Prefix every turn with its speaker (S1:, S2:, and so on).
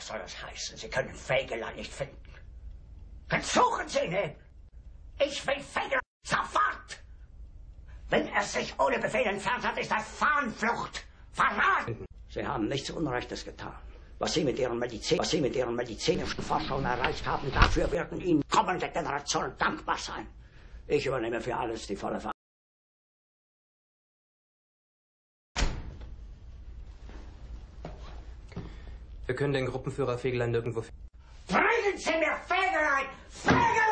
S1: Was soll das heißen? Sie können Fegelein nicht finden. Dann suchen Sie ihn. Ich will Fegelein sofort. Wenn er sich ohne Befehl entfernt hat, ist das Fahnenflucht. Verrat! Sie haben nichts Unrechtes getan. Was Sie mit Ihren, Medizin was Sie mit Ihren medizinischen Forschungen erreicht haben, dafür werden Ihnen kommende Generationen dankbar sein. Ich übernehme für alles die volle Verantwortung.
S2: Wir können den Gruppenführer Fegelein nirgendwo
S1: Bringen Sie mir Fegelein! Fegelein!